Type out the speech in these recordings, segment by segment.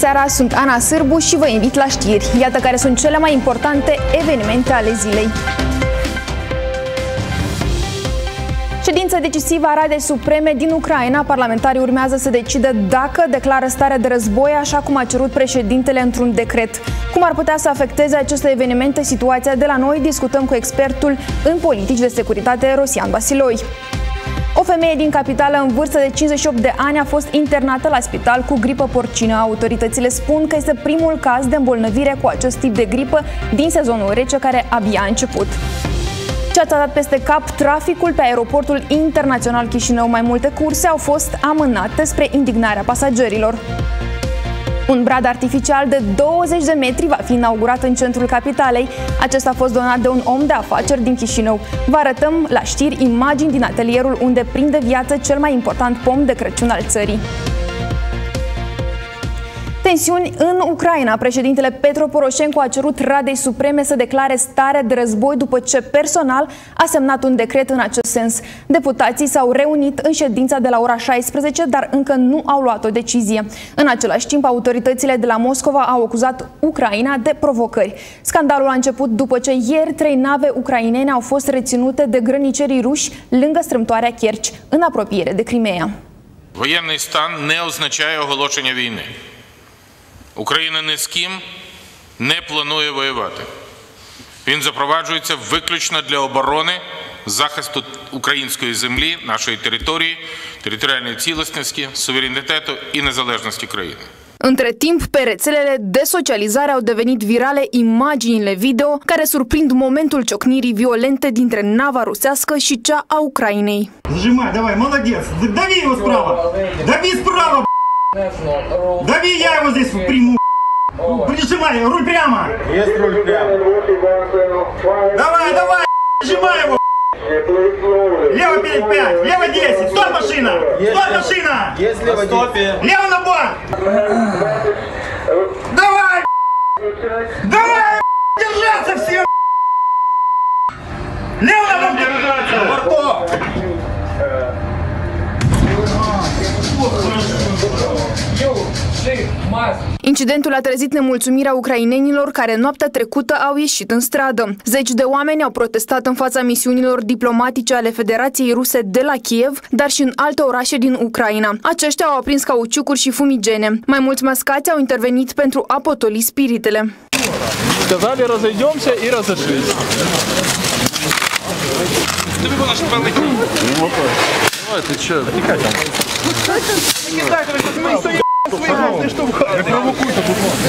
Bună seara, sunt Ana Sârbu și vă invit la știri. Iată care sunt cele mai importante evenimente ale zilei. Ședință decisivă a Radei Supreme din Ucraina, parlamentarii urmează să decidă dacă declară stare de război, așa cum a cerut președintele într-un decret. Cum ar putea să afecteze aceste evenimente situația de la noi, discutăm cu expertul în politici de securitate Rosian Basiloi. O femeie din capitală în vârstă de 58 de ani a fost internată la spital cu gripă porcină. Autoritățile spun că este primul caz de îmbolnăvire cu acest tip de gripă din sezonul rece care abia a început. Ce a dat peste cap traficul pe aeroportul internațional Chișinău. Mai multe curse au fost amânate spre indignarea pasagerilor. Un brad artificial de 20 de metri va fi inaugurat în centrul capitalei. Acesta a fost donat de un om de afaceri din Chișinău. Vă arătăm la știri imagini din atelierul unde prinde viață cel mai important pom de Crăciun al țării Tensiuni în Ucraina. Președintele Petro Poroșenko a cerut Radei Supreme să declare stare de război după ce personal a semnat un decret în acest sens. Deputații s-au reunit în ședința de la ora 16, dar încă nu au luat o decizie. În același timp, autoritățile de la Moscova au acuzat Ucraina de provocări. Scandalul a început după ce ieri trei nave ucrainene au fost reținute de grănicerii ruși lângă strâmtoarea Kerch, în apropiere de Crimea. Воєнний стан не означає оголошення війни. Україна ні з ким не планує воювати. Він запроваджується виключно для оборони, захисту української землі, нашої території, територіальної цілісності, суверенітету і незалежності країни. Între timp, pe rețelele de socializare au devenit virale imaginile video care surprind momentul ciocnirii violente dintre nava rusească și cea a Ucrainei. Зажимай, давай, молодец. Дави его справа. Дави справа. Дави, я его здесь приму. Прижимай, руль прямо. Есть руль прямо. Давай, давай. Прижимай его. б***ь. Лево перед 5, лево 10. Стой, машина. Стой, машина. Есть лево стопе. Лево на борт. Давай. Давай. б***ь, Держаться всем. б***ь. Лево на борт держаться. Incidentul a trezit nemulțumirea ucrainenilor care noaptea trecută au ieșit în stradă. Zeci de oameni au protestat în fața misiunilor diplomatice ale Federației Ruse de la Kiev, dar și în alte orașe din Ucraina. Aceștia au aprins cauciucuri și fumigene. Mai mulți mascați au intervenit pentru a potoli spiritele. Сказали, разойдемся и разошлись. Не провокуйте, будь ласка.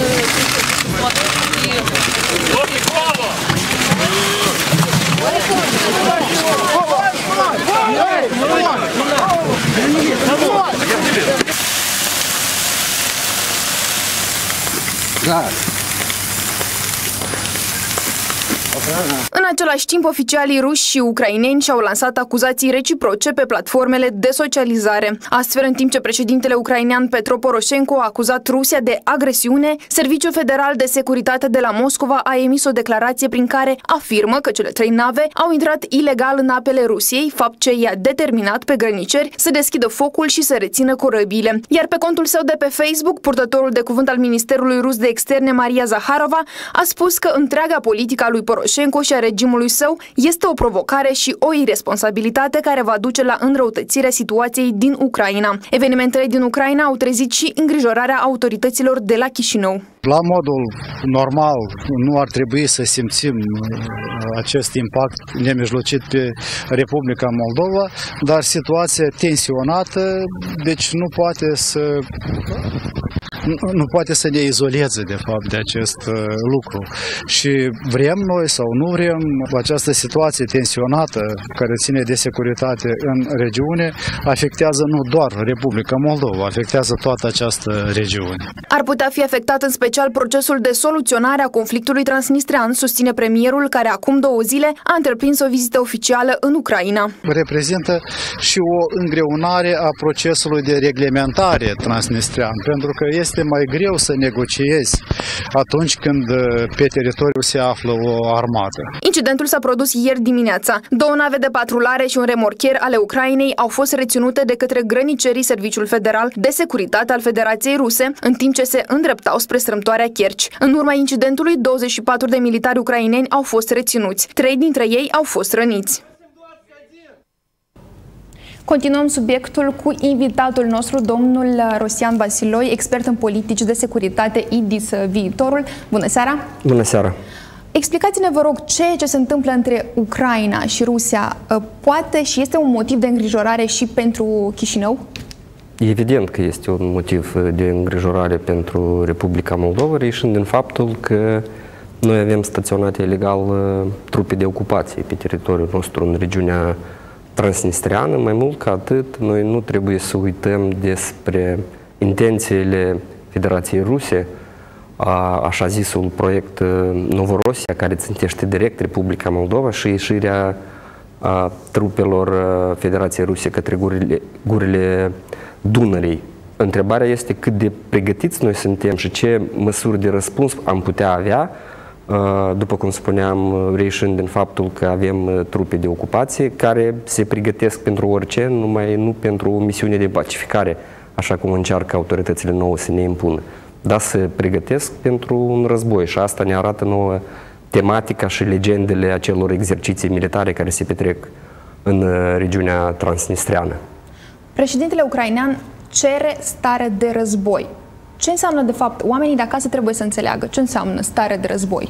Так. În același timp, oficialii ruși și ucraineni și-au lansat acuzații reciproce pe platformele de socializare. Astfel, în timp ce președintele ucrainean Petro Poroșenko a acuzat Rusia de agresiune, Serviciul Federal de Securitate de la Moscova a emis o declarație prin care afirmă că cele trei nave au intrat ilegal în apele Rusiei, fapt ce i-a determinat pe grăniceri să deschidă focul și să rețină corăbile. Iar pe contul său de pe Facebook, purtătorul de cuvânt al Ministerului Rus de Externe, Maria Zaharova, a spus că întreaga politică a lui Poroșenko și a regimului său este o provocare și o irresponsabilitate care va duce la înrăutățirea situației din Ucraina. Evenimentele din Ucraina au trezit și îngrijorarea autorităților de la Chișinău. La modul normal nu ar trebui să simțim uh, acest impact nemijlocit pe Republica Moldova, dar situația tensionată, deci nu poate să nu, nu poate să ne izoleze de fapt de acest uh, lucru. Și vrem noi sau nu vrem această situație tensionată care ține de securitate în regiune afectează nu doar Republica Moldova, afectează toată această regiune. Ar putea fi afectat în special procesul de soluționare a conflictului transnistrean, susține premierul care acum două zile a întreprins o vizită oficială în Ucraina. Reprezintă și o îngreunare a procesului de reglementare transnistrean, pentru că este este mai greu să negociezi atunci când uh, pe teritoriu se află o armată. Incidentul s-a produs ieri dimineața. Două nave de patrulare și un remorchier ale Ucrainei au fost reținute de către grănicerii Serviciul Federal de Securitate al Federației Ruse, în timp ce se îndreptau spre strâmtoarea Kerci. În urma incidentului, 24 de militari ucraineni au fost reținuți. Trei dintre ei au fost răniți. Continuăm subiectul cu invitatul nostru, domnul Rosian Vasiloi, expert în politici de securitate IDIS Viitorul. Bună seara! Bună seara! Explicați-ne, vă rog, ce ce se întâmplă între Ucraina și Rusia poate și este un motiv de îngrijorare și pentru Chișinău? Evident că este un motiv de îngrijorare pentru Republica Moldova, ieșind din faptul că noi avem staționate ilegal trupe de ocupație pe teritoriul nostru în regiunea transnistreană, mai mult ca atât, noi nu trebuie să uităm despre intențiile Federației Ruse, a așa zisul proiect uh, Novorosia, care țintește direct Republica Moldova și ieșirea a trupelor uh, Federației Ruse către gurile, gurile Dunării. Întrebarea este cât de pregătiți noi suntem și ce măsuri de răspuns am putea avea Uh, după cum spuneam, uh, reișând din faptul că avem uh, trupe de ocupație care se pregătesc pentru orice, numai nu pentru o misiune de pacificare, așa cum încearcă autoritățile nouă să ne impună, dar se pregătesc pentru un război și asta ne arată nouă tematica și legendele acelor exerciții militare care se petrec în regiunea transnistreană. Președintele ucrainean cere stare de război. Ce înseamnă, de fapt, oamenii de acasă trebuie să înțeleagă? Ce înseamnă stare de război?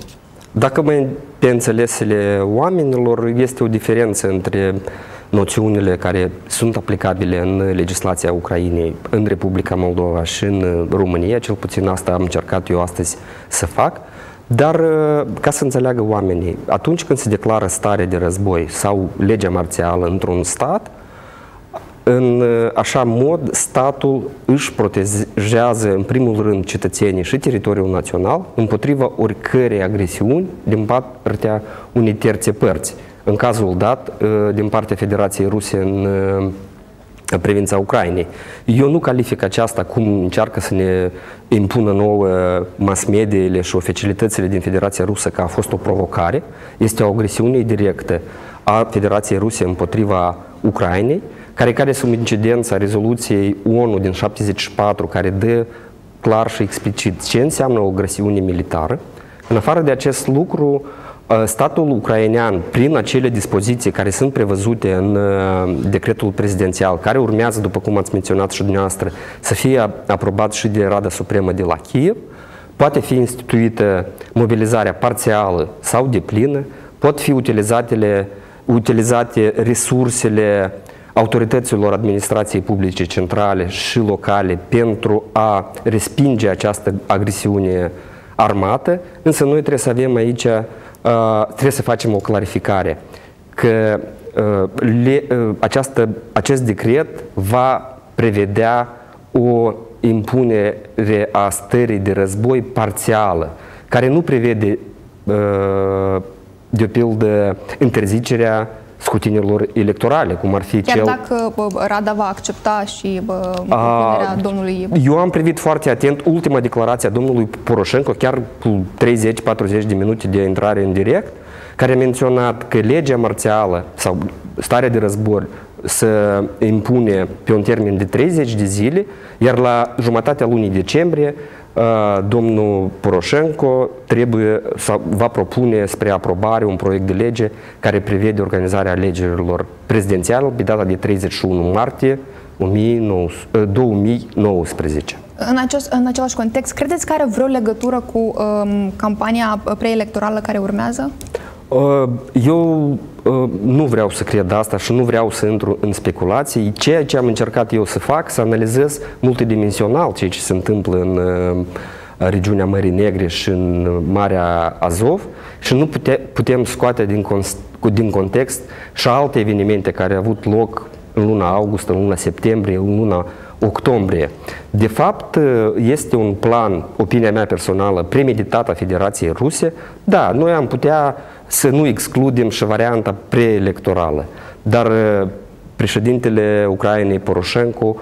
Dacă mai pe înțelesele oamenilor, este o diferență între noțiunile care sunt aplicabile în legislația Ucrainei, în Republica Moldova și în România, cel puțin asta am încercat eu astăzi să fac, dar ca să înțeleagă oamenii, atunci când se declară stare de război sau legea marțială într-un stat, în așa mod, statul își protejează în primul rând cetățenii și teritoriul național împotriva oricărei agresiuni din partea unei terțe părți. În cazul dat, din partea Federației Ruse în privința Ucrainei. Eu nu calific aceasta cum încearcă să ne impună nouă mass mediile și oficialitățile din Federația Rusă că a fost o provocare. Este o agresiune directă a Federației Ruse împotriva Ucrainei care care sub incidența rezoluției ONU din 74, care dă clar și explicit ce înseamnă o agresiune militară. În afară de acest lucru, ă, statul ucrainean, prin acele dispoziții care sunt prevăzute în ă, decretul prezidențial, care urmează, după cum ați menționat și dumneavoastră, să fie aprobat și de Rada Supremă de la Kiev, poate fi instituită mobilizarea parțială sau deplină, pot fi utilizate, utilizate resursele autorităților administrației publice centrale și locale pentru a respinge această agresiune armată, însă noi trebuie să avem aici, uh, trebuie să facem o clarificare că uh, le, uh, această, acest decret va prevedea o impunere a stării de război parțială, care nu prevede, de pildă, interzicerea scrutinilor electorale, cum ar fi Chiar cel... dacă Rada va accepta și propunerea domnului... Eu am privit foarte atent ultima declarație a domnului Poroșenko, chiar cu 30-40 de minute de intrare în direct, care a menționat că legea marțială sau starea de război să impune pe un termen de 30 de zile, iar la jumătatea lunii decembrie domnul Poroșenko trebuie sau va propune spre aprobare un proiect de lege care prevede organizarea alegerilor prezidențiale pe data de 31 martie 2019. În, acest, în același context, credeți că are vreo legătură cu um, campania preelectorală care urmează? Uh, eu uh, nu vreau să cred asta și nu vreau să intru în speculații. Ceea ce am încercat eu să fac, să analizez multidimensional ceea ce se întâmplă în uh, regiunea Mării Negre și în Marea Azov și nu pute, putem scoate din, din context și alte evenimente care au avut loc în luna august, în luna septembrie, în luna octombrie. De fapt, este un plan, opinia mea personală, premeditat a Federației Ruse. Da, noi am putea să nu excludem și varianta preelectorală, dar președintele Ucrainei Poroșenko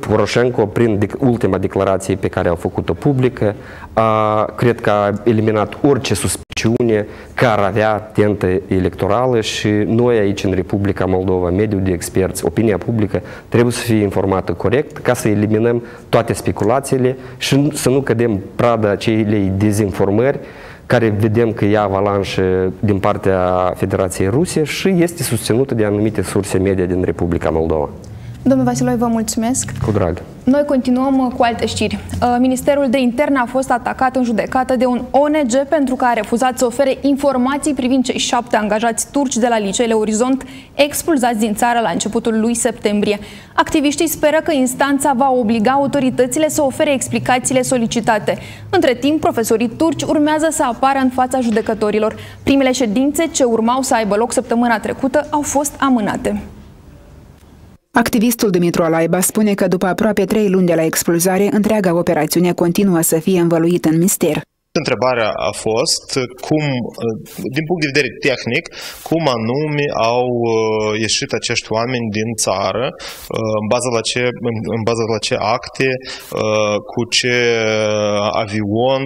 Poroșenko, prin ultima declarație pe care a făcut-o publică, a, cred că a eliminat orice suspiciune că ar avea tentă electorală și noi aici în Republica Moldova, mediul de experți, opinia publică, trebuie să fie informată corect ca să eliminăm toate speculațiile și să nu cădem prada acelei dezinformări care vedem că ia avalanșă din partea Federației Ruse și este susținută de anumite surse media din Republica Moldova. Domnul Vasiloi, vă mulțumesc. Cu drag. Noi continuăm uh, cu alte știri. Uh, Ministerul de Interne a fost atacat în judecată de un ONG pentru că a refuzat să ofere informații privind cei șapte angajați turci de la liceele Orizont expulzați din țară la începutul lui septembrie. Activiștii speră că instanța va obliga autoritățile să ofere explicațiile solicitate. Între timp, profesorii turci urmează să apară în fața judecătorilor. Primele ședințe ce urmau să aibă loc săptămâna trecută au fost amânate. Activistul Dumitru Alaiba spune că după aproape trei luni de la expulzare, întreaga operațiune continuă să fie învăluită în mister. Întrebarea a fost cum, din punct de vedere tehnic, cum anume au uh, ieșit acești oameni din țară, uh, în baza la ce, în baza la ce acte, uh, cu ce avion.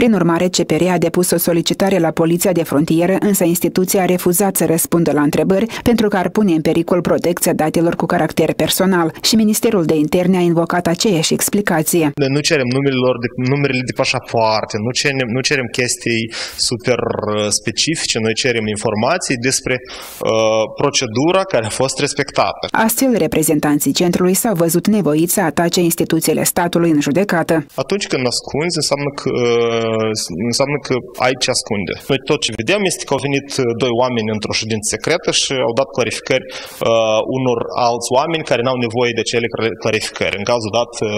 Prin urmare, CPR a depus o solicitare la Poliția de Frontieră, însă instituția a refuzat să răspundă la întrebări pentru că ar pune în pericol protecția datelor cu caracter personal și Ministerul de Interne a invocat aceeași explicație. Nu cerem numerelor de, numerele de pașapoarte, nu cerem, nu cerem chestii super uh, specifice, noi cerem informații despre uh, procedura care a fost respectată. Astfel, reprezentanții centrului s-au văzut nevoiți să atace instituțiile statului în judecată. Atunci când ascunzi, înseamnă că uh, înseamnă că ai ce ascunde. Noi tot ce vedem este că au venit uh, doi oameni într-o ședință secretă și au dat clarificări uh, unor alți oameni care n-au nevoie de cele clarificări, în cazul dat uh,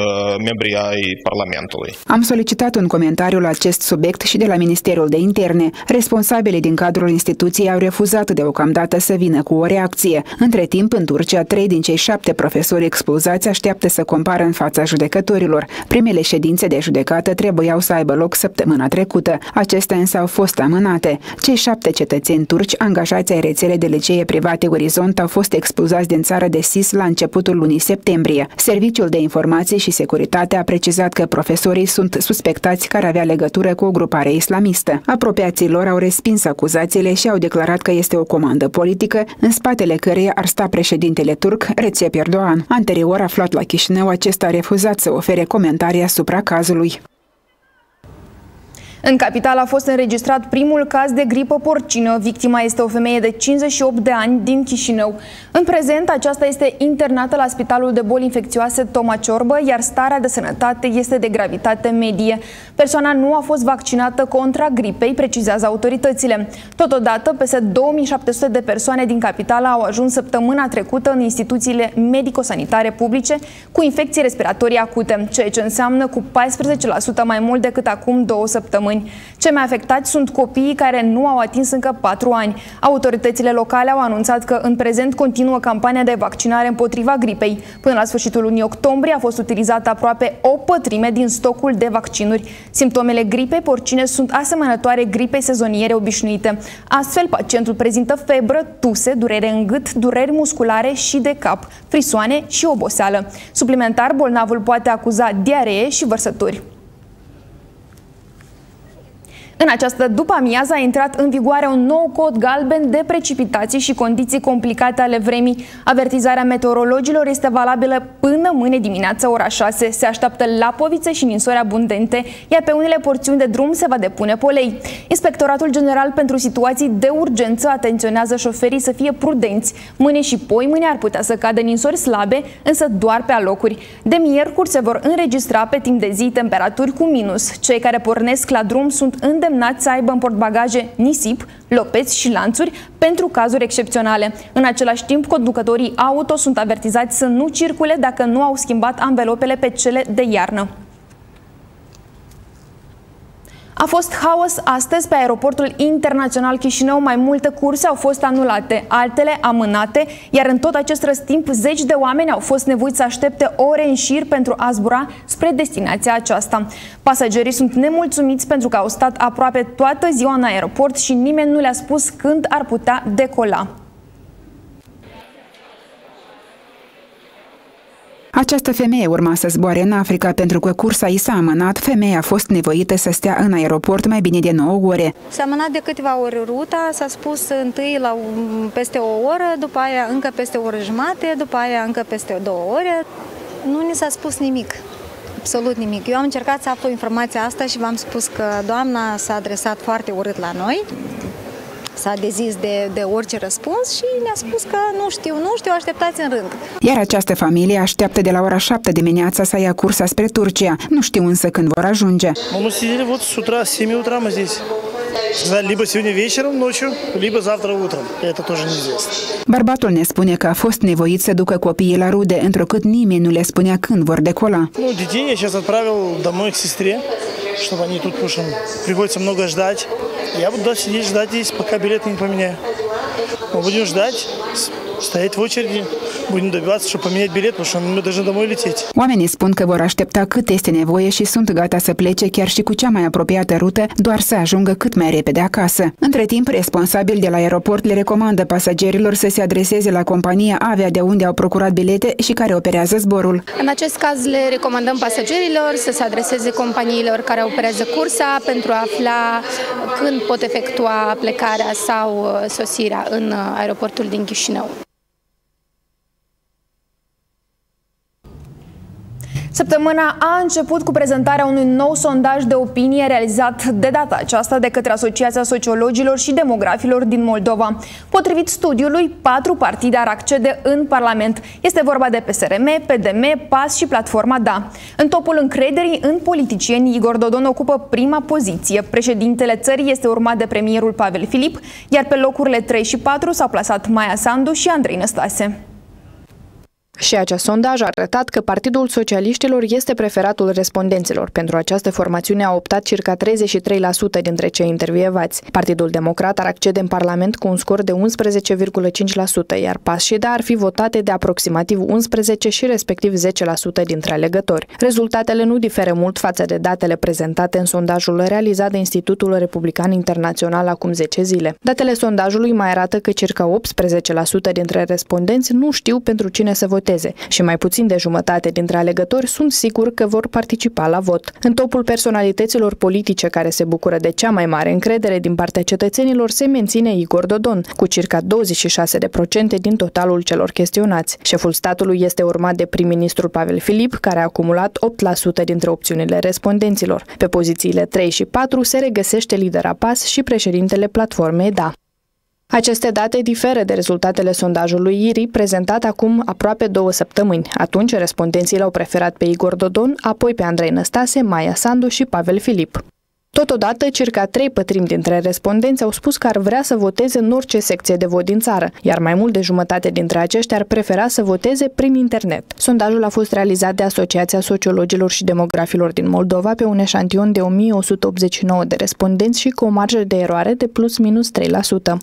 membrii ai Parlamentului. Am solicitat un comentariu la acest subiect și de la Ministerul de Interne. Responsabilii din cadrul instituției au refuzat deocamdată să vină cu o reacție. Între timp, în Turcia, trei din cei șapte profesori expulzați așteaptă să compară în fața judecătorilor. Primele ședințe de judecată trebuiau să aibă loc să săptămâna trecută. Acestea însă au fost amânate. Cei șapte cetățeni turci angajați ai rețele de licee private Orizont au fost expulzați din țară de SIS la începutul lunii septembrie. Serviciul de Informații și Securitate a precizat că profesorii sunt suspectați care avea legătură cu o grupare islamistă. Apropiații lor au respins acuzațiile și au declarat că este o comandă politică, în spatele căreia ar sta președintele turc Recep Erdogan. Anterior aflat la Chișinău, acesta a refuzat să ofere comentarii asupra cazului. În capital a fost înregistrat primul caz de gripă porcină. Victima este o femeie de 58 de ani din Chișinău. În prezent, aceasta este internată la Spitalul de Boli Infecțioase Toma Ciorbă, iar starea de sănătate este de gravitate medie. Persoana nu a fost vaccinată contra gripei, precizează autoritățile. Totodată, peste 2700 de persoane din capital au ajuns săptămâna trecută în instituțiile medico-sanitare publice cu infecții respiratorii acute, ceea ce înseamnă cu 14% mai mult decât acum două săptămâni săptămâni. Cei mai afectați sunt copiii care nu au atins încă 4 ani. Autoritățile locale au anunțat că în prezent continuă campania de vaccinare împotriva gripei. Până la sfârșitul lunii octombrie a fost utilizată aproape o pătrime din stocul de vaccinuri. Simptomele gripei porcine sunt asemănătoare gripei sezoniere obișnuite. Astfel, pacientul prezintă febră, tuse, durere în gât, dureri musculare și de cap, frisoane și oboseală. Suplimentar, bolnavul poate acuza diaree și vărsături. În această după-amiază a intrat în vigoare un nou cod galben de precipitații și condiții complicate ale vremii. Avertizarea meteorologilor este valabilă până mâine dimineața ora 6. Se așteaptă lapovițe și ninsori abundente, iar pe unele porțiuni de drum se va depune polei. Inspectoratul General pentru Situații de Urgență atenționează șoferii să fie prudenți. Mâine și poi mâine ar putea să cadă ninsori slabe, însă doar pe alocuri. De miercuri se vor înregistra pe timp de zi temperaturi cu minus. Cei care pornesc la drum sunt îndemnați îndemnați să aibă în portbagaje nisip, lopeți și lanțuri pentru cazuri excepționale. În același timp, conducătorii auto sunt avertizați să nu circule dacă nu au schimbat anvelopele pe cele de iarnă. A fost haos astăzi pe aeroportul internațional Chișinău. Mai multe curse au fost anulate, altele amânate, iar în tot acest răstimp zeci de oameni au fost nevoiți să aștepte ore în șir pentru a zbura spre destinația aceasta. Pasagerii sunt nemulțumiți pentru că au stat aproape toată ziua în aeroport și nimeni nu le-a spus când ar putea decola. Această femeie urma să zboare în Africa pentru că cursa i s-a amânat, femeia a fost nevoită să stea în aeroport mai bine de 9 ore. S-a amânat de câteva ori ruta, s-a spus întâi la peste o oră, după aia încă peste o oră jumate, după aia încă peste două ore. Nu ni s-a spus nimic absolut nimic. Eu am încercat să aflu informația asta și v-am spus că doamna s-a adresat foarte urât la noi s-a dezis de, de orice răspuns și ne-a spus că nu știu, nu știu, așteptați în rând. Iar această familie așteaptă de la ora 7 dimineața să ia cursa spre Turcia. Nu știu însă când vor ajunge. Мы сидели вот с утра, с 7 утра мы здесь. Сказали, либо сегодня вечером, ночью, либо завтра утром. Это тоже неизвестно. Bărbatul ne spune că a fost nevoit să ducă copiii la rude, întrucât nimeni nu le spunea când vor decola. Ну, детей я сейчас отправил домой к сестре, Чтобы они тут, что приходится много ждать. Я буду сидеть ждать здесь, пока билеты не поменяю. Мы будем ждать, стоять в очереди, будем добиваться, чтобы поменять билет, потому что мы должны домой лететь. Oamenii spun că vor aștepta cât este nevoie și sunt gata să plece chiar și cu cea mai apropiată rută, doar să ajungă cât mai repede acasă. Între timp, responsabil de la aeroport le recomandă pasagerilor să se adreseze la compania avia de unde au procurat bilete și care operează zborul. În acest caz le recomandăm pasagerilor să se adreseze companiilor care operează cursa pentru a afla când pot efectua plecarea sau sosirea în aeroportul din Chișinău. Săptămâna a început cu prezentarea unui nou sondaj de opinie realizat de data aceasta de către Asociația Sociologilor și Demografilor din Moldova. Potrivit studiului, patru partide ar accede în Parlament. Este vorba de PSRM, PDM, PAS și Platforma DA. În topul încrederii în politicieni, Igor Dodon ocupă prima poziție. Președintele țării este urmat de premierul Pavel Filip, iar pe locurile 3 și 4 s-au plasat Maia Sandu și Andrei Năstase. Și acest sondaj a arătat că Partidul Socialiștilor este preferatul respondenților. Pentru această formațiune a optat circa 33% dintre cei intervievați. Partidul Democrat ar accede în Parlament cu un scor de 11,5%, iar PAS și DA ar fi votate de aproximativ 11 și respectiv 10% dintre alegători. Rezultatele nu diferă mult față de datele prezentate în sondajul realizat de Institutul Republican Internațional acum 10 zile. Datele sondajului mai arată că circa 18% dintre respondenți nu știu pentru cine să voteze voteze și mai puțin de jumătate dintre alegători sunt siguri că vor participa la vot. În topul personalităților politice care se bucură de cea mai mare încredere din partea cetățenilor se menține Igor Dodon, cu circa 26% din totalul celor chestionați. Șeful statului este urmat de prim-ministrul Pavel Filip, care a acumulat 8% dintre opțiunile respondenților. Pe pozițiile 3 și 4 se regăsește lidera PAS și președintele platformei DA. Aceste date diferă de rezultatele sondajului IRI prezentat acum aproape două săptămâni. Atunci, respondenții l-au preferat pe Igor Dodon, apoi pe Andrei Năstase, Maia Sandu și Pavel Filip. Totodată, circa trei pătrimi dintre respondenți au spus că ar vrea să voteze în orice secție de vot din țară, iar mai mult de jumătate dintre aceștia ar prefera să voteze prin internet. Sondajul a fost realizat de Asociația Sociologilor și Demografilor din Moldova pe un eșantion de 1189 de respondenți și cu o marjă de eroare de plus minus 3%.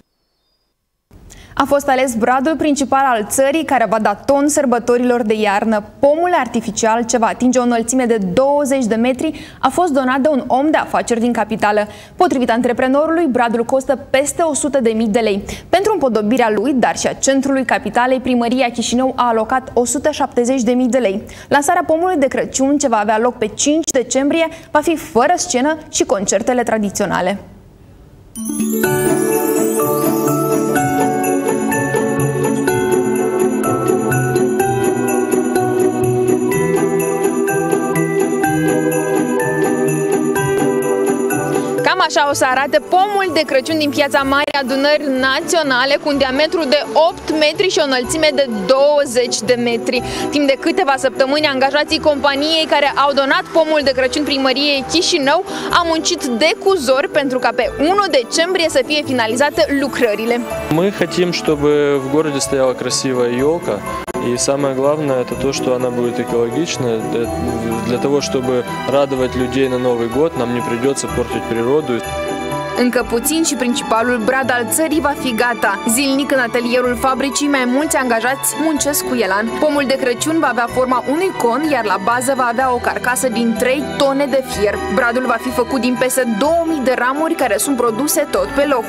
A fost ales bradul principal al țării care va da ton sărbătorilor de iarnă. Pomul artificial, ce va atinge o înălțime de 20 de metri, a fost donat de un om de afaceri din capitală. Potrivit antreprenorului, bradul costă peste 100 de mii de lei. Pentru împodobirea lui, dar și a centrului capitalei, primăria Chișinău a alocat 170 de mii de lei. Lansarea pomului de Crăciun, ce va avea loc pe 5 decembrie, va fi fără scenă și concertele tradiționale. așa o să arate pomul de Crăciun din piața Mare Adunări Naționale cu un diametru de 8 metri și o înălțime de 20 de metri. Timp de câteva săptămâni, angajații companiei care au donat pomul de Crăciun primăriei Chișinău au muncit de cuzor pentru ca pe 1 decembrie să fie finalizate lucrările. Мы хотим, чтобы в городе стояла красивая елка, И самое главное, это то, что она будет экологичная. Для того, чтобы радовать людей на Новый год, нам не придется портить природу. Încă puțin și principalul brad al țării va fi gata. Zilnic în atelierul fabricii mai mulți angajați muncesc cu elan. Pomul de Crăciun va avea forma unui con, iar la bază va avea o carcasă din 3 tone de fier. Bradul va fi făcut din peste 2000 de ramuri care sunt produse tot pe loc.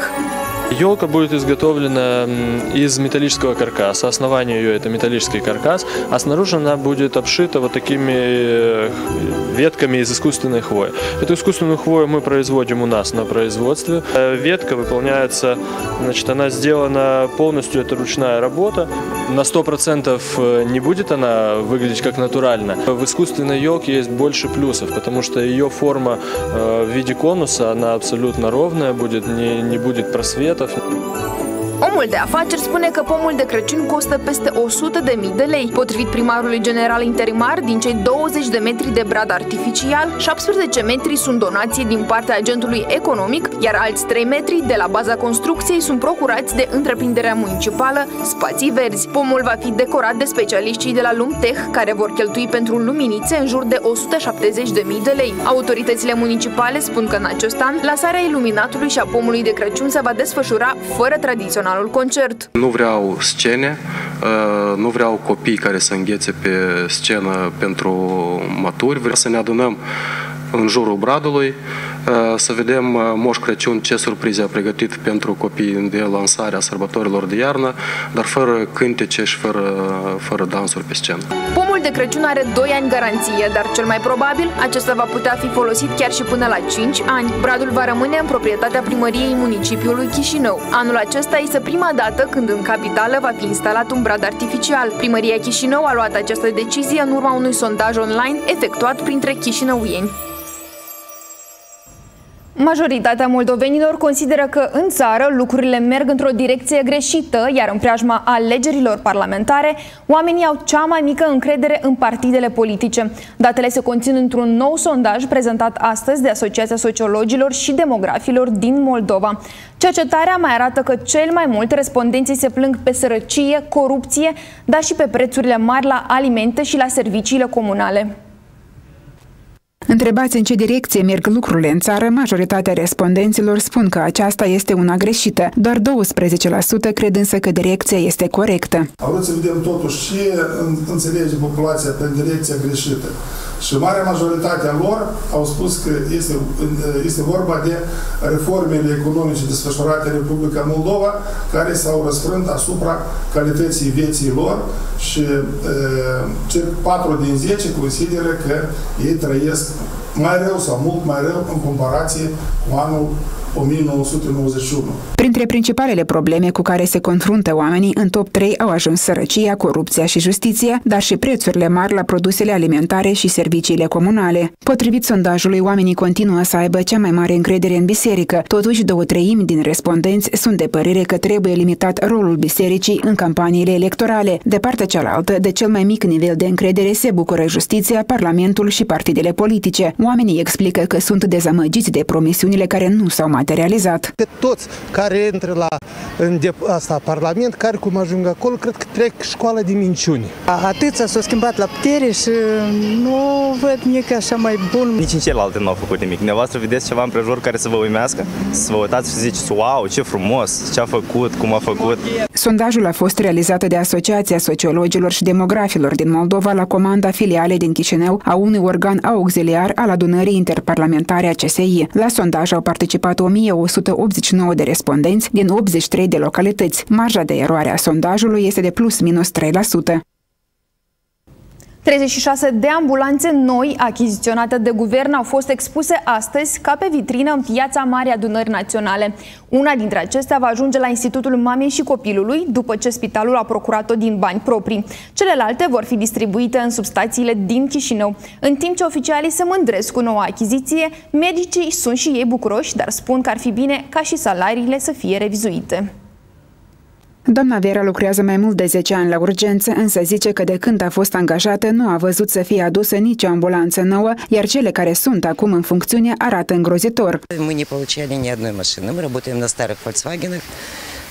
Елка будет изготовлена из металлического каркаса. Основание ее это металлический каркас, а снаружи она будет обшита вот такими э, ветками из искусственной хвои. Эту искусственную хвою мы производим у нас на производстве. Э, ветка выполняется, значит, она сделана полностью, это ручная работа. На 100% э, не будет она выглядеть как натурально. В искусственной елке есть больше плюсов, потому что ее форма в виде конуса, она абсолютно ровная будет, не, не будет просвета Omul de afaceri spune că pomul de Crăciun costă peste 100 de mii de lei. Potrivit primarului general interimar, din cei 20 de metri de brad artificial, 17 metri sunt donație din partea agentului economic, iar alți 3 metri de la baza construcției sunt procurați de întreprinderea municipală Spații Verzi. Pomul va fi decorat de specialiștii de la Lumtech, care vor cheltui pentru luminițe în jur de 170 de mii de lei. Autoritățile municipale spun că în acest an, lasarea iluminatului și a pomului de Crăciun se va desfășura fără tradițional personalul concert. Nu vreau scene, uh, nu vreau copii care să înghețe pe scenă pentru maturi, vreau să ne adunăm în jurul bradului, uh, să vedem uh, Moș Crăciun ce surprize a pregătit pentru copii de lansarea sărbătorilor de iarnă, dar fără cântece și fără, fără dansuri pe scenă. Pomul de Crăciun are 2 ani garanție, dar cel mai probabil acesta va putea fi folosit chiar și până la 5 ani. Bradul va rămâne în proprietatea primăriei municipiului Chișinău. Anul acesta este prima dată când în capitală va fi instalat un brad artificial. Primăria Chișinău a luat această decizie în urma unui sondaj online efectuat printre chișinăuieni. Majoritatea moldovenilor consideră că în țară lucrurile merg într-o direcție greșită, iar în preajma alegerilor parlamentare, oamenii au cea mai mică încredere în partidele politice. Datele se conțin într-un nou sondaj prezentat astăzi de Asociația Sociologilor și Demografilor din Moldova. Cercetarea mai arată că cel mai mult respondenții se plâng pe sărăcie, corupție, dar și pe prețurile mari la alimente și la serviciile comunale. Întrebați în ce direcție merg lucrurile în țară, majoritatea respondenților spun că aceasta este una greșită. Doar 12% cred însă că direcția este corectă. Am vrut să vedem totuși ce înțelege populația pe direcția greșită. Și marea majoritate a lor au spus că este, este vorba de reformele economice desfășurate în Republica Moldova, care s-au răsfrânt asupra calității vieții lor și e, 4 din 10 consideră că ei trăiesc mai rău sau mult mai rău în comparație cu anul 1991. Printre principalele probleme cu care se confruntă oamenii, în top 3 au ajuns sărăcia, corupția și justiția, dar și prețurile mari la produsele alimentare și serviciile comunale. Potrivit sondajului, oamenii continuă să aibă cea mai mare încredere în biserică. Totuși, două treimi din respondenți sunt de părere că trebuie limitat rolul bisericii în campaniile electorale. De partea cealaltă, de cel mai mic nivel de încredere se bucură justiția, parlamentul și partidele politice. Oamenii explică că sunt dezamăgiți de promisiunile care nu s-au mai materializat. Că toți care intră la în de, asta, Parlament, care cum ajung acolo, cred că trec școala de minciuni. Atâția s-au schimbat la putere și nu văd nimic așa mai bun. Nici în celelalte nu au făcut nimic. Dumneavoastră vedeți ceva împrejur care să vă uimească? Să vă uitați și ziceți, wow, ce frumos, ce a făcut, cum a făcut. Sondajul a fost realizat de Asociația Sociologilor și Demografilor din Moldova la comanda filiale din Chișinău a unui organ auxiliar al adunării interparlamentare a CSI. La sondaj au participat 1189 de respondenți din 83 de localități. Marja de eroare a sondajului este de plus minus 3%. 36 de ambulanțe noi achiziționate de guvern au fost expuse astăzi ca pe vitrină în piața Mare Adunări Naționale. Una dintre acestea va ajunge la Institutul Mamei și Copilului, după ce spitalul a procurat-o din bani proprii. Celelalte vor fi distribuite în substațiile din Chișinău. În timp ce oficialii se mândresc cu noua achiziție, medicii sunt și ei bucuroși, dar spun că ar fi bine ca și salariile să fie revizuite. Doamna Vera lucrează mai mult de 10 ani la urgență, însă zice că de când a fost angajată nu a văzut să fie adusă nicio ambulanță nouă, iar cele care sunt acum în funcțiune arată îngrozitor. Мы не получали ни одной машины. Мы работаем на старых Volkswagen.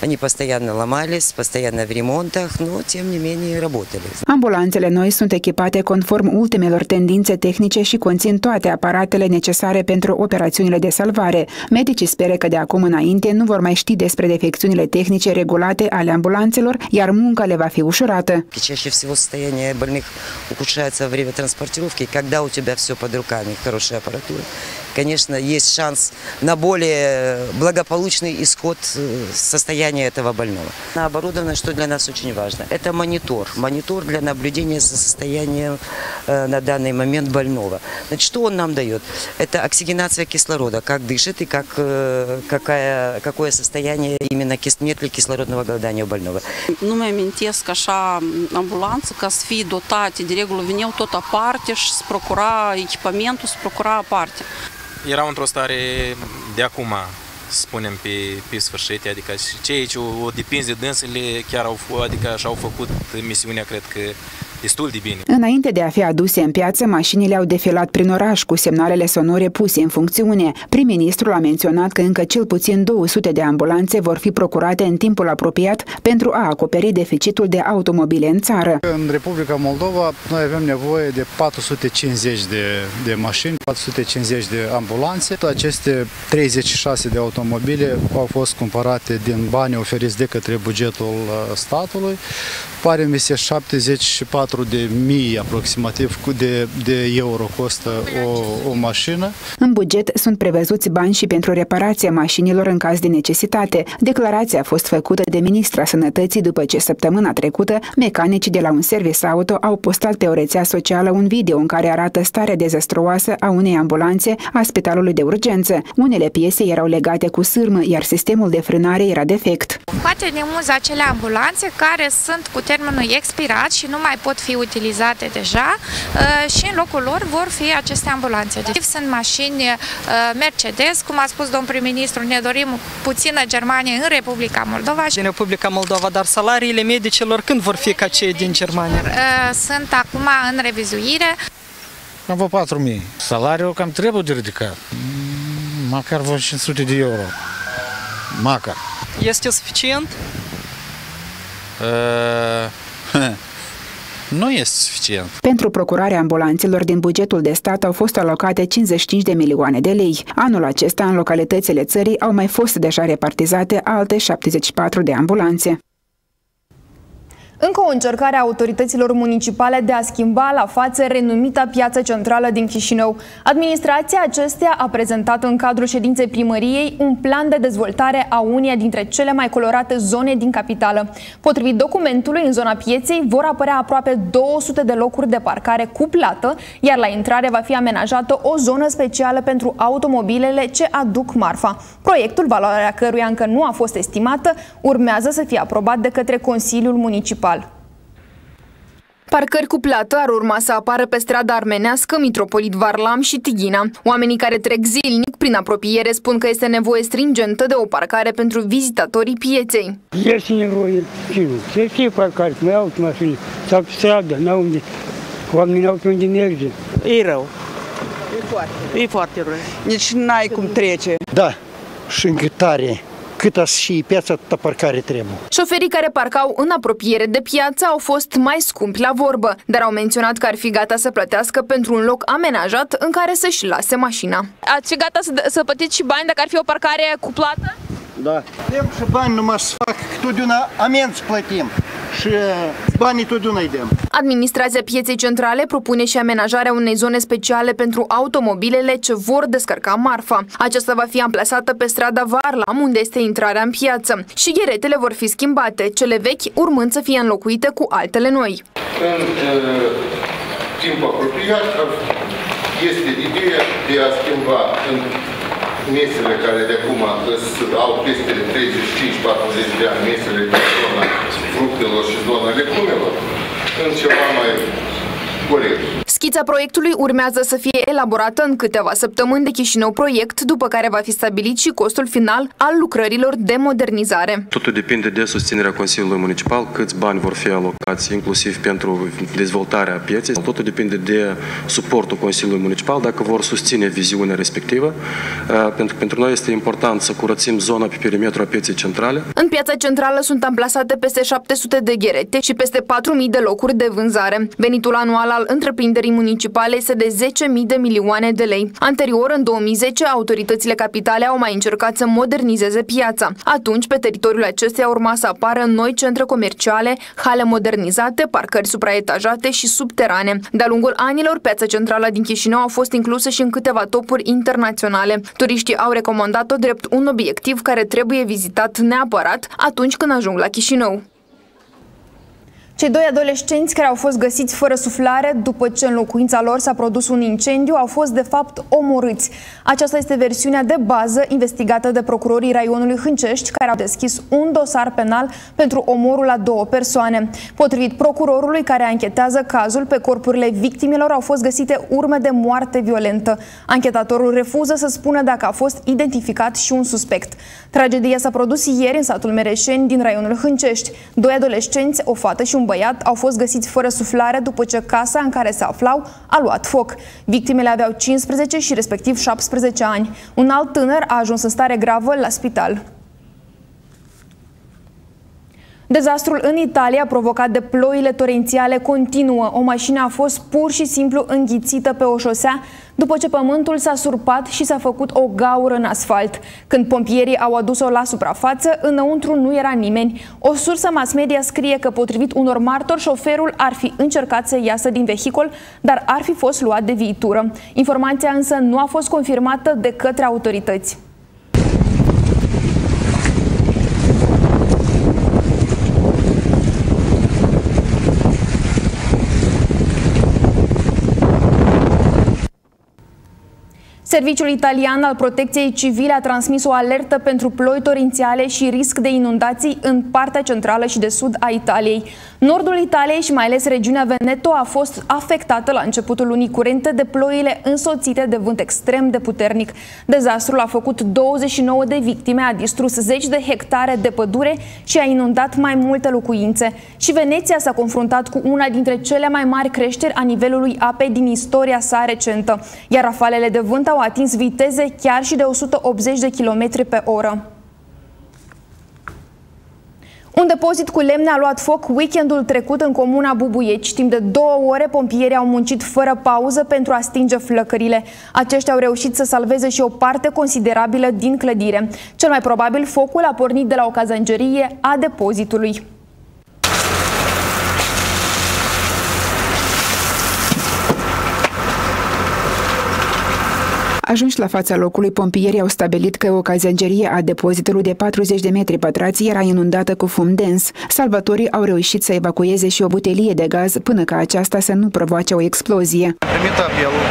Они постоянно ломались, постоянно в ремонтах, но тем не менее работали. Ambulanțele noi sunt echipate conform ultimelor tendințe tehnice și conțin toate aparatele necesare pentru operațiunile de salvare. Medicii speră că de acum înainte nu vor mai ști despre defecțiunile tehnice regulate ale ambulanțelor, iar munca le va fi ușurată. Чаще всего состояние больных ухудшается во время транспортировки, когда у тебя все под руками, хорошая аппаратура. Конечно, есть шанс на более благополучный исход э, состояния этого больного. Оборудовано, что для нас очень важно, это монитор. Монитор для наблюдения за состоянием э, на данный момент больного. Значит, что он нам дает? Это оксигенация кислорода, как дышит и как, э, какая, какое состояние именно кис, нет ли кислородного голодания у больного. Ambulanță ca să fie dotate, de regulă veneau tot aparte și se procura echipamentul, se procura aparte. Erau într-o stare de acum, să spunem, pe, pe sfârșit, adică cei ce o depins de dânsele chiar au, adică și-au făcut misiunea, cred că, destul de bine. Înainte de a fi aduse în piață, mașinile au defilat prin oraș cu semnalele sonore puse în funcțiune. Prim-ministrul a menționat că încă cel puțin 200 de ambulanțe vor fi procurate în timpul apropiat pentru a acoperi deficitul de automobile în țară. În Republica Moldova noi avem nevoie de 450 de, de mașini, 450 de ambulanțe. Aceste 36 de automobile au fost cumpărate din bani oferiți de către bugetul uh, statului. Pare mi se 74 4 de mii aproximativ de, de euro costă o, o mașină. În buget sunt prevăzuți bani și pentru reparația mașinilor în caz de necesitate. Declarația a fost făcută de Ministra Sănătății după ce săptămâna trecută mecanicii de la un service auto au postat pe o rețea socială un video în care arată starea dezastruoasă a unei ambulanțe a spitalului de urgență. Unele piese erau legate cu sârmă, iar sistemul de frânare era defect. Facem de muz acele ambulanțe care sunt cu termenul expirat și nu mai pot fi utilizate deja uh, și în locul lor vor fi aceste ambulanțe. Deci sunt mașini uh, Mercedes, cum a spus domnul prim-ministru, ne dorim puțină Germania în Republica Moldova. Din Republica Moldova, dar salariile medicilor când vor fi ca cei din Germania? Uh, sunt acum în revizuire. Am vă 4.000. Salariul cam trebuie de ridicat. Măcar vreo 500 de euro. Măcar. Este suficient? Uh, nu este suficient. Pentru procurarea ambulanțelor din bugetul de stat au fost alocate 55 de milioane de lei. Anul acesta, în localitățile țării, au mai fost deja repartizate alte 74 de ambulanțe. Încă o încercare a autorităților municipale de a schimba la față renumita piață centrală din Chișinău. Administrația acestea a prezentat în cadrul ședinței primăriei un plan de dezvoltare a uneia dintre cele mai colorate zone din capitală. Potrivit documentului, în zona pieței vor apărea aproape 200 de locuri de parcare cu plată, iar la intrare va fi amenajată o zonă specială pentru automobilele ce aduc marfa. Proiectul, valoarea căruia încă nu a fost estimată, urmează să fie aprobat de către Consiliul Municipal. Parcări cu plată ar urma să apară pe strada armenească, Mitropolit Varlam și Tighina. Oamenii care trec zilnic prin apropiere spun că este nevoie stringentă de o parcare pentru vizitatorii pieței. Este nevoie, nu. Se știe parcare, mai au mașini, sau pe stradă, n-au unde. Oamenii n-au pe unde merge. E rău. E foarte E foarte rău. Deci n-ai cum trece. Da, și încă tare cât și piața, atâta parcare trebuie. Șoferii care parcau în apropiere de piață au fost mai scumpi la vorbă, dar au menționat că ar fi gata să plătească pentru un loc amenajat în care să-și lase mașina. Ați fi gata să, să plătiți și bani dacă ar fi o parcare cu plată? Da. Dăm și bani numai să fac, că totdeauna amenzi plătim și banii totdeauna îi dăm. Administrația pieței centrale propune și amenajarea unei zone speciale pentru automobilele ce vor descărca marfa. Aceasta va fi amplasată pe strada Varlam, unde este intrarea în piață. Și gheretele vor fi schimbate, cele vechi urmând să fie înlocuite cu altele noi. În uh, timp apropiat este ideea de a schimba în mesele care de acum au peste 35-40 de ani, mesele din zona fructelor și zona legumelor, în ceva mai corect. Schița proiectului urmează să fie elaborată în câteva săptămâni de Chișinău Proiect, după care va fi stabilit și costul final al lucrărilor de modernizare. Totul depinde de susținerea Consiliului Municipal, câți bani vor fi alocați, inclusiv pentru dezvoltarea pieței. Totul depinde de suportul Consiliului Municipal, dacă vor susține viziunea respectivă. Uh, pentru, pentru noi este important să curățim zona pe perimetru a pieței centrale. În piața centrală sunt amplasate peste 700 de gherete și peste 4.000 de locuri de vânzare. Venitul anual al întreprinderii municipale este de 10.000 de milioane de lei. Anterior, în 2010, autoritățile capitale au mai încercat să modernizeze piața. Atunci, pe teritoriul acesteia urma să apară noi centre comerciale, hale modernizate, parcări supraetajate și subterane. De-a lungul anilor, piața centrală din Chișinău a fost inclusă și în câteva topuri internaționale. Turiștii au recomandat-o drept un obiectiv care trebuie vizitat neapărat atunci când ajung la Chișinău. Cei doi adolescenți care au fost găsiți fără suflare după ce în locuința lor s-a produs un incendiu au fost de fapt omorâți. Aceasta este versiunea de bază investigată de procurorii raionului Hâncești care au deschis un dosar penal pentru omorul a două persoane. Potrivit procurorului care anchetează cazul, pe corpurile victimelor au fost găsite urme de moarte violentă. Anchetatorul refuză să spună dacă a fost identificat și un suspect. Tragedia s-a produs ieri în satul Mereșeni din raionul Hâncești. Doi adolescenți, o fată și un băiat au fost găsiți fără suflare după ce casa în care se aflau a luat foc. Victimele aveau 15 și respectiv 17 ani. Un alt tânăr a ajuns în stare gravă la spital. Dezastrul în Italia, provocat de ploile torențiale, continuă. O mașină a fost pur și simplu înghițită pe o șosea după ce pământul s-a surpat și s-a făcut o gaură în asfalt. Când pompierii au adus-o la suprafață, înăuntru nu era nimeni. O sursă mass media scrie că, potrivit unor martori, șoferul ar fi încercat să iasă din vehicul, dar ar fi fost luat de viitură. Informația însă nu a fost confirmată de către autorități. Serviciul italian al protecției civile a transmis o alertă pentru ploi torențiale și risc de inundații în partea centrală și de sud a Italiei. Nordul Italiei și mai ales regiunea Veneto a fost afectată la începutul lunii curente de ploile însoțite de vânt extrem de puternic. Dezastrul a făcut 29 de victime, a distrus zeci de hectare de pădure și a inundat mai multe locuințe. Și Veneția s-a confruntat cu una dintre cele mai mari creșteri a nivelului apei din istoria sa recentă, iar rafalele de vânt au atins viteze chiar și de 180 de km pe oră. Un depozit cu lemne a luat foc weekendul trecut în comuna Bubuieci. Timp de două ore, pompierii au muncit fără pauză pentru a stinge flăcările. Aceștia au reușit să salveze și o parte considerabilă din clădire. Cel mai probabil, focul a pornit de la o cazangerie a depozitului. Ajunși la fața locului, pompierii au stabilit că o cazengerie a depozitului de 40 de metri pătrați era inundată cu fum dens. Salvatorii au reușit să evacueze și o butelie de gaz până ca aceasta să nu provoace o explozie. Am primit apelul,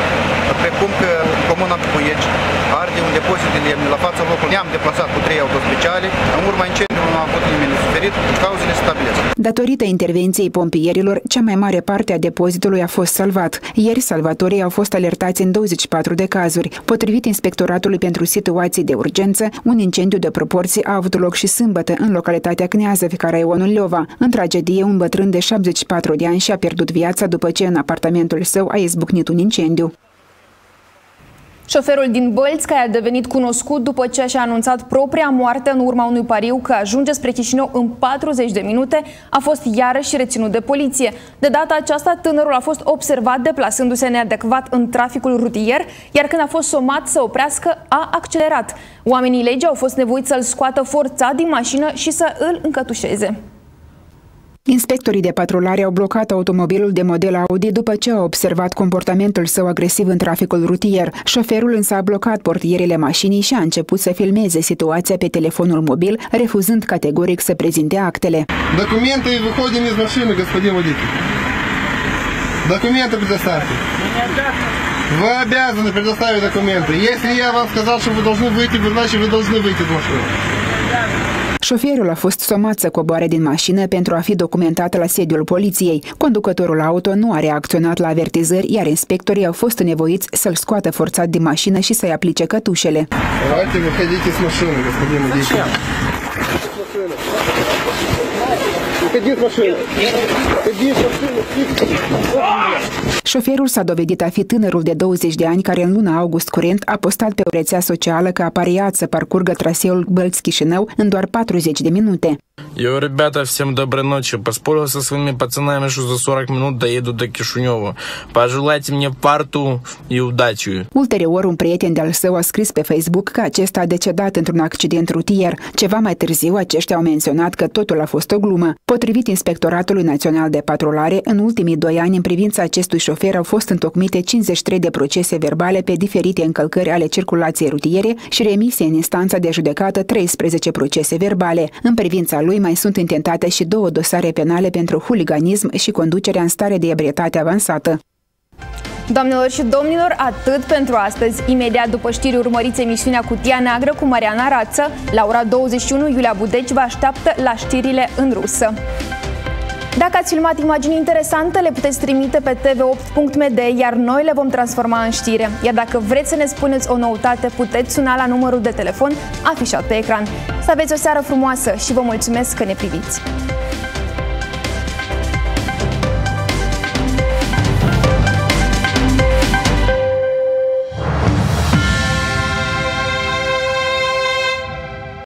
precum că Comuna Bubuieci arde un depozit de lemne la fața locului. Ne-am deplasat cu trei autospeciale. În urma incendiului nu am avut nimeni suferit, cauzele stabilesc. Datorită intervenției pompierilor, cea mai mare parte a depozitului a fost salvat. Ieri, salvatorii au fost alertați în 24 de cazuri. Potrivit Inspectoratului pentru Situații de Urgență, un incendiu de proporții a avut loc și sâmbătă în localitatea Cneazăv, Caraionul Leova. În tragedie, un bătrân de 74 de ani și-a pierdut viața după ce în apartamentul său a izbucnit un incendiu. Șoferul din Bălți, care a devenit cunoscut după ce și-a anunțat propria moarte în urma unui pariu că ajunge spre Chișinău în 40 de minute, a fost iarăși reținut de poliție. De data aceasta, tânărul a fost observat deplasându-se neadecvat în traficul rutier, iar când a fost somat să oprească, a accelerat. Oamenii legii au fost nevoiți să-l scoată forțat din mașină și să îl încătușeze. Inspectorii de patrulare au blocat automobilul de model Audi după ce au observat comportamentul său agresiv în traficul rutier. Șoferul însă a blocat portierele mașinii și a început să filmeze situația pe telefonul mobil, refuzând categoric să prezinte actele. Documente выходим из машины, господин водитель. Документы предоставьте. Вы обязаны предоставить документы. Если я вам сказал, что вы должны выйти, значит вы должны выйти из машины. Șoferul a fost somat să coboare din mașină pentru a fi documentat la sediul poliției. Conducătorul auto nu a reacționat la avertizări, iar inspectorii au fost nevoiți să-l scoată forțat din mașină și să-i aplice cătușele. Давайте выходите с машины, господин водитель. Выходи с машины. Выходи с машины. Șoferul s-a dovedit a fi tânărul de 20 de ani care în luna august curent a postat pe o rețea socială că a pariat să parcurgă traseul Bălți-Chișinău în doar 40 de minute. Eu, ребята, всем доброй ночи. Поспорил со своими пацанами, что за 40 минут доеду до Кишунева. Пожелайте мне парту и удачи. Ulterior, un prieten de-al său a scris pe Facebook că acesta a decedat într-un accident rutier. Ceva mai târziu, aceștia au menționat că totul a fost o glumă. Potrivit Inspectoratului Național de Patrulare, în ultimii doi ani, în privința acestui șofer, au fost întocmite 53 de procese verbale pe diferite încălcări ale circulației rutiere și remise în instanța de judecată 13 procese verbale. În privința lui mai sunt intentate și două dosare penale pentru huliganism și conducerea în stare de ebrietate avansată. Doamnelor și domnilor, atât pentru astăzi. Imediat după știri urmăriți emisiunea Cutia Neagră cu Mariana Rață. La ora 21, Iulia Budeci vă așteaptă la știrile în rusă. Dacă ați filmat imagini interesante, le puteți trimite pe tv8.md, iar noi le vom transforma în știre. Iar dacă vreți să ne spuneți o noutate, puteți suna la numărul de telefon afișat pe ecran. Să aveți o seară frumoasă și vă mulțumesc că ne priviți!